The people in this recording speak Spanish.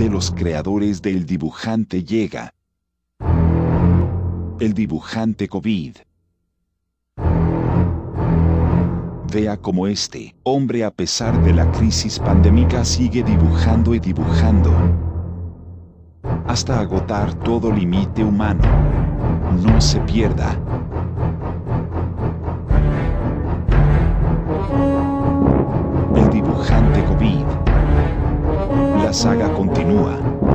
de los creadores del dibujante llega. El dibujante COVID. Vea cómo este hombre a pesar de la crisis pandémica sigue dibujando y dibujando hasta agotar todo límite humano. No se pierda. Saga continúa.